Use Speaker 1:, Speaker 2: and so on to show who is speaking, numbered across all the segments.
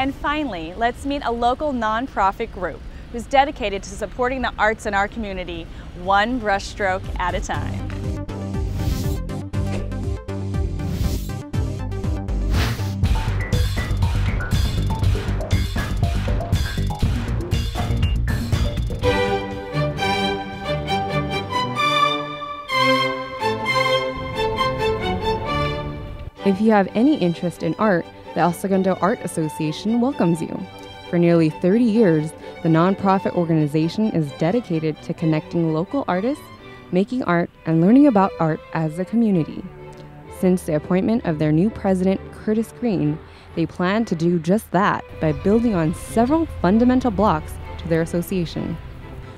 Speaker 1: And finally, let's meet a local nonprofit group who's dedicated to supporting the arts in our community, one brushstroke at a time.
Speaker 2: If you have any interest in art, the El Segundo Art Association welcomes you. For nearly 30 years, the nonprofit organization is dedicated to connecting local artists, making art, and learning about art as a community. Since the appointment of their new president, Curtis Green, they plan to do just that by building on several fundamental blocks to their association.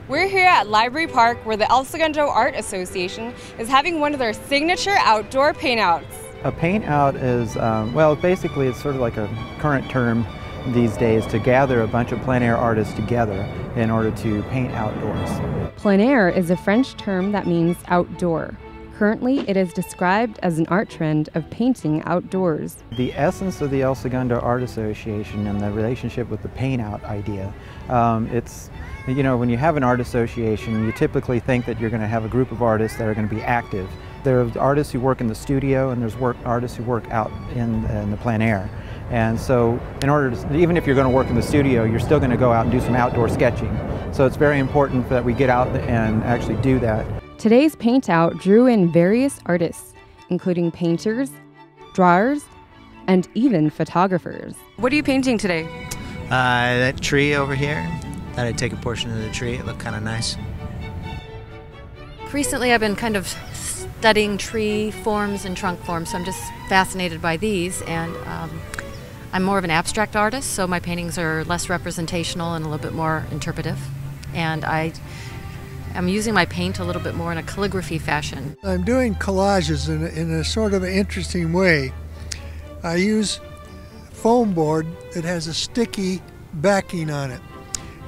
Speaker 3: We're here at Library Park where the El Segundo Art Association is having one of their signature outdoor paintouts.
Speaker 4: A paint out is, um, well, basically it's sort of like a current term these days to gather a bunch of plein air artists together in order to paint outdoors.
Speaker 2: Plein air is a French term that means outdoor. Currently, it is described as an art trend of painting outdoors.
Speaker 4: The essence of the El Segundo Art Association and the relationship with the paint out idea, um, it's, you know, when you have an art association, you typically think that you're going to have a group of artists that are going to be active there are artists who work in the studio and there's work, artists who work out in, in the plein air. And so in order to, even if you're going to work in the studio, you're still going to go out and do some outdoor sketching. So it's very important that we get out and actually do that.
Speaker 2: Today's paint out drew in various artists, including painters, drawers, and even photographers.
Speaker 3: What are you painting today?
Speaker 5: Uh, that tree over here. Thought I'd take a portion of the tree. It looked kind of nice.
Speaker 6: Recently, I've been kind of studying tree forms and trunk forms, so I'm just fascinated by these. And um, I'm more of an abstract artist, so my paintings are less representational and a little bit more interpretive. And I am using my paint a little bit more in a calligraphy fashion.
Speaker 7: I'm doing collages in a, in a sort of an interesting way. I use foam board that has a sticky backing on it.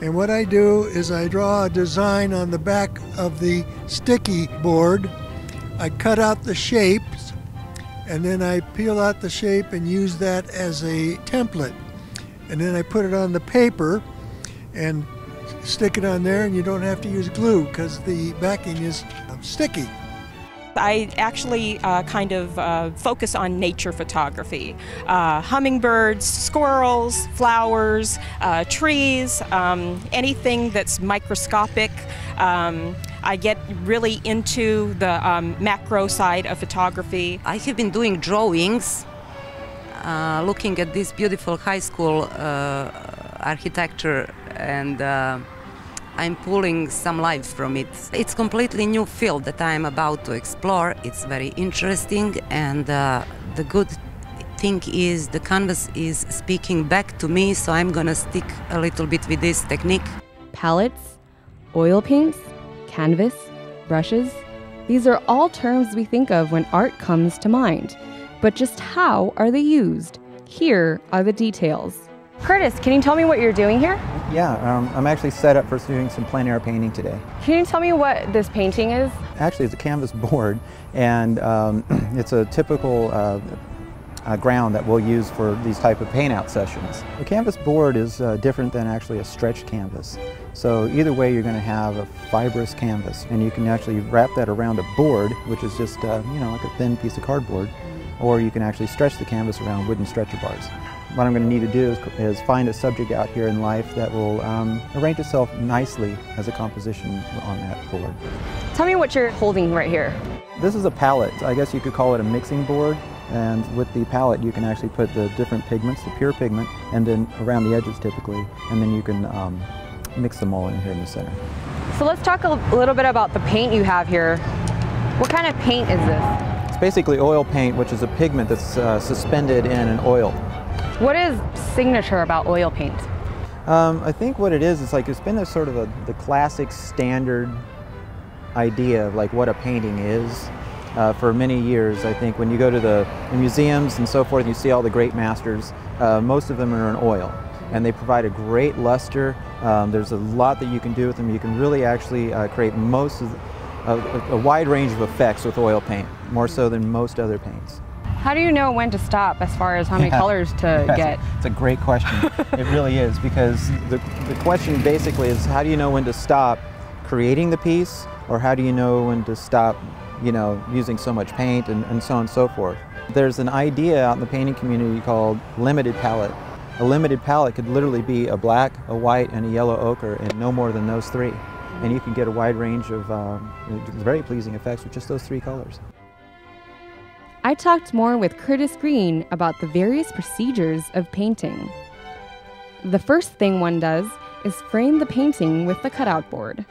Speaker 7: And what I do is I draw a design on the back of the sticky board I cut out the shapes and then I peel out the shape and use that as a template. And then I put it on the paper and stick it on there and you don't have to use glue because the backing is sticky.
Speaker 8: I actually uh, kind of uh, focus on nature photography uh, hummingbirds, squirrels, flowers, uh, trees, um, anything that's microscopic. Um, I get really into the um, macro side of photography.
Speaker 9: I have been doing drawings, uh, looking at this beautiful high school uh, architecture and I'm pulling some life from it. It's completely new field that I'm about to explore. It's very interesting and uh, the good thing is the canvas is speaking back to me so I'm gonna stick a little bit with this technique.
Speaker 2: Palettes, oil paints, canvas, brushes, these are all terms we think of when art comes to mind. But just how are they used? Here are the details.
Speaker 3: Curtis, can you tell me what you're doing here?
Speaker 4: Yeah, um, I'm actually set up for doing some plein air painting today.
Speaker 3: Can you tell me what this painting is?
Speaker 4: Actually, it's a canvas board, and um, it's a typical uh, uh, ground that we'll use for these type of paint out sessions. The canvas board is uh, different than actually a stretched canvas. So either way you're going to have a fibrous canvas and you can actually wrap that around a board which is just uh, you know like a thin piece of cardboard or you can actually stretch the canvas around wooden stretcher bars what I'm going to need to do is, is find a subject out here in life that will um, arrange itself nicely as a composition on that board.
Speaker 3: Tell me what you're holding right here.
Speaker 4: This is a palette. I guess you could call it a mixing board. And with the palette, you can actually put the different pigments, the pure pigment, and then around the edges typically, and then you can um, mix them all in here in the center.
Speaker 3: So let's talk a little bit about the paint you have here. What kind of paint is this?
Speaker 4: It's basically oil paint, which is a pigment that's uh, suspended in an oil.
Speaker 3: What is signature about oil paint?
Speaker 4: Um, I think what it is, it's like it's been a sort of a, the classic standard idea of like what a painting is uh, for many years. I think when you go to the, the museums and so forth, you see all the great masters, uh, most of them are in oil and they provide a great luster. Um, there's a lot that you can do with them. You can really actually uh, create most of a, a, wide range of effects with oil paint, more so than most other paints.
Speaker 2: How do you know when to stop as far as how many
Speaker 4: Yeah.
Speaker 2: colors to
Speaker 4: Yes,
Speaker 2: get?
Speaker 4: It's a great question. it really is because the, the question basically is how do you know when to stop creating the piece or how do you know when to stop, you know, using so much paint and, and so on and so forth. There's an idea out in the painting community called limited palette. A limited palette could literally be a black, a white, and a yellow ochre and no more than those three. And you can get a wide range of um, very pleasing effects with just those three colors.
Speaker 2: I talked more with Curtis Green about the various procedures of painting. The first thing one does is frame the painting with the cutout board.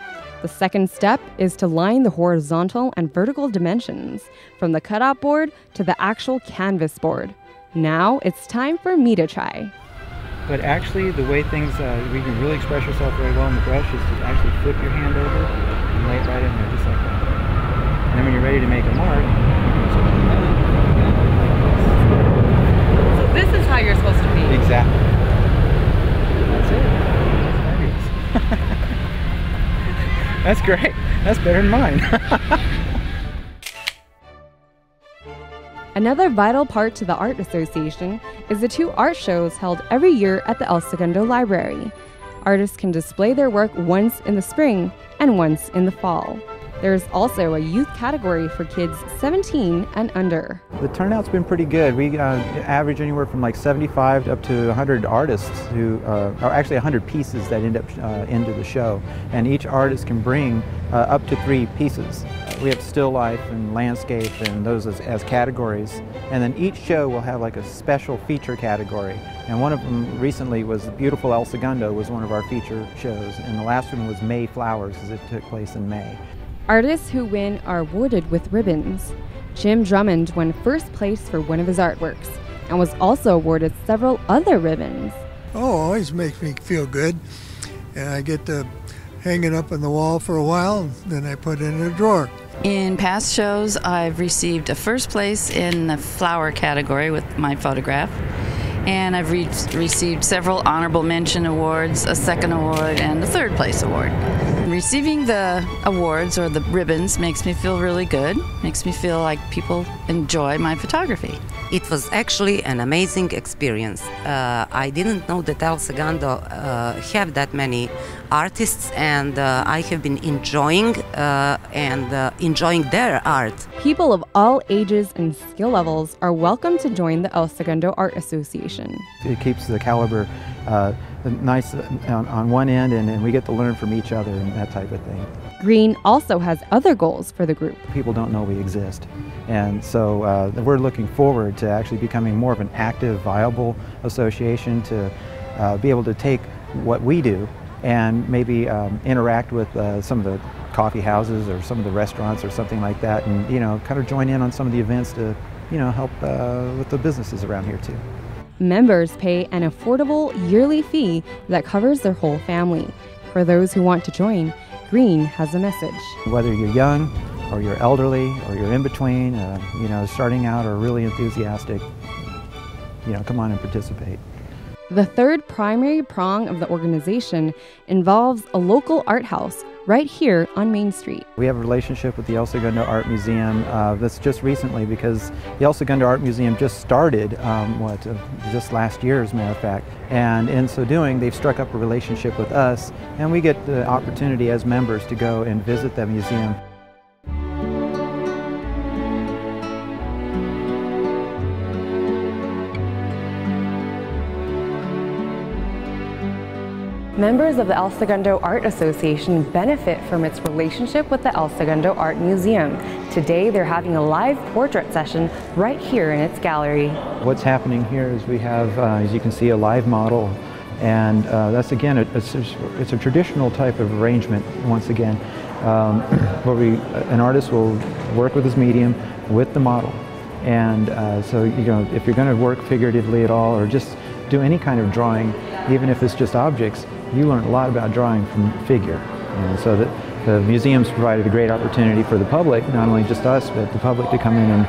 Speaker 2: The second step is to line the horizontal and vertical dimensions from the cutout board to the actual canvas board. Now it's time for me to try.
Speaker 4: But actually, the way things, uh, we can really express yourself very well in the brush is to actually flip your hand over and lay it right in there, just like that. And then when you're ready to make a mark,
Speaker 2: So this is how you're supposed to paint.
Speaker 4: exactly. That's it. Fabulous. That's great. That's better than mine.
Speaker 2: Another vital part to the Art Association is the two art shows held every year at the El Segundo Library. Artists can display their work once in the spring and once in the fall. There is also a youth category for kids 17 and under.
Speaker 4: The turnout's been pretty good. We uh, average anywhere from like 75 up to 100 artists who, uh, or actually 100 pieces that end up uh, into the show. And each artist can bring uh, up to three pieces. We have still life and landscape and those as, as categories. And then each show will have like a special feature category. And one of them recently was Beautiful El Segundo was one of our feature shows. And the last one was May Flowers because it took place in May.
Speaker 2: Artists who win are awarded with ribbons. Jim Drummond won first place for one of his artworks and was also awarded several other ribbons.
Speaker 7: Oh, always makes me feel good. And I get to hang it up on the wall for a while, and then I put it in a drawer.
Speaker 10: In past shows, I've received a first place in the flower category with my photograph, and I've re- received several honorable mention awards, a second award, and a third place award. Receiving the awards or the ribbons makes me feel really good, makes me feel like people enjoy my photography.
Speaker 9: It was actually an amazing experience. Uh, I didn't know that El Segundo uh, have that many artists, and uh, I have been enjoying uh, and uh, enjoying their art.
Speaker 2: People of all ages and skill levels are welcome to join the El Segundo Art Association.
Speaker 4: It keeps the caliber uh, nice on, on one end, and, and we get to learn from each other and that type of thing.
Speaker 2: Green also has other goals for the group.
Speaker 4: People don't know we exist, and so uh, we're looking forward to actually becoming more of an active, viable association to uh, be able to take what we do and maybe um, interact with uh, some of the coffee houses or some of the restaurants or something like that, and you know, kind of join in on some of the events to, you know, help uh, with the businesses around here too.
Speaker 2: Members pay an affordable yearly fee that covers their whole family. For those who want to join, Green has a message.
Speaker 4: Whether you're young or you're elderly or you're in between, uh, you know, starting out or really enthusiastic, you know, come on and participate.
Speaker 2: The third primary prong of the organization involves a local art house right here on Main Street.
Speaker 4: We have a relationship with the El Segundo Art Museum uh, that's just recently because the El Segundo Art Museum just started, um, what, uh, just last year as a matter of fact. And in so doing, they've struck up a relationship with us and we get the opportunity as members to go and visit the museum.
Speaker 2: Members of the El Segundo Art Association benefit from its relationship with the El Segundo Art Museum. Today, they're having a live portrait session right here in its gallery.
Speaker 4: What's happening here is we have, uh, as you can see, a live model and uh, that's again, it's, it's a traditional type of arrangement once again, um, where we, an artist will work with his medium with the model. And uh, so, you know, if you're going to work figuratively at all or just do any kind of drawing, even if it's just objects, you learn a lot about drawing from figure. And so that the museum's provided a great opportunity for the public, not only just us, but the public to come in and,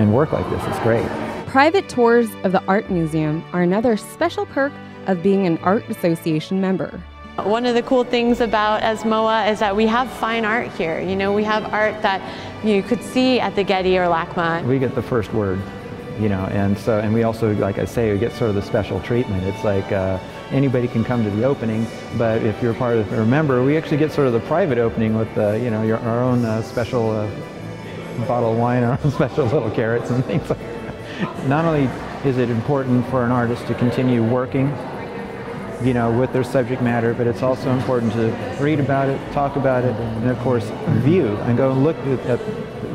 Speaker 4: and work like this. It's great.
Speaker 2: Private tours of the Art Museum are another special perk of being an Art Association member.
Speaker 11: One of the cool things about ESMOA is that we have fine art here. You know, we have art that you could see at the Getty or LACMA.
Speaker 4: We get the first word. you know, and so, and we also, like I say, we get sort of the special treatment. It's like uh, anybody can come to the opening, but if you're part of, a member, we actually get sort of the private opening with, uh, you know, your, our own uh, special uh, bottle of wine, our own special little carrots and things like that. Not only is it important for an artist to continue working, you know, with their subject matter, but it's also important to read about it, talk about it, and of course, view and go look at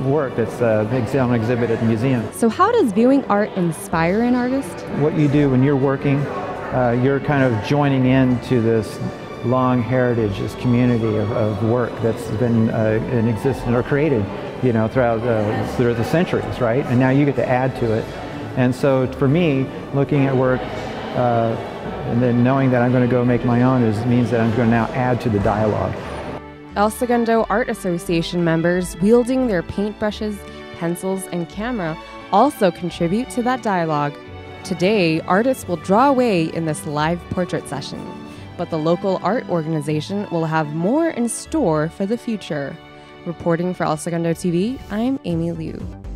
Speaker 4: work that's uh, on exhibit at the museum.
Speaker 2: So, how does viewing art inspire an artist?
Speaker 4: What you do when you're working, uh, you're kind of joining into this long heritage, this community of, of work that's been uh, in existence or created, you know, throughout the, the centuries, right? And now you get to add to it. And so, for me, looking at work. Uh, and then knowing that I'm going to go make my own is, means that I'm going to now add to the dialogue.
Speaker 2: El Segundo Art Association members wielding their paintbrushes, pencils, and camera also contribute to that dialogue. Today, artists will draw away in this live portrait session, but the local art organization will have more in store for the future. Reporting for El Segundo TV, I'm Amy Liu.